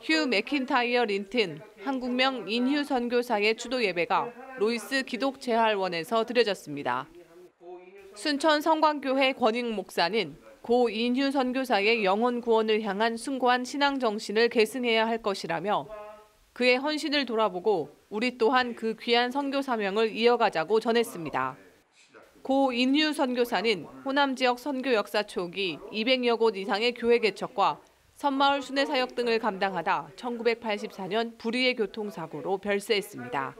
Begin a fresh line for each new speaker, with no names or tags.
휴 맥킨타이어 린튼 한국명 인휴 선교사의 추도 예배가 로이스 기독 재활원에서 드려졌습니다. 순천 성광교회 권익 목사는 고 인휴 선교사의 영혼 구원을 향한 숭고한 신앙 정신을 계승해야 할 것이라며 그의 헌신을 돌아보고 우리 또한 그 귀한 선교 사명을 이어가자고 전했습니다. 고 인휴 선교사는 호남 지역 선교 역사 초기 200여 곳 이상의 교회 개척과 선마을 순회 사역 등을 감당하다 1984년 불의의 교통사고로 별세했습니다.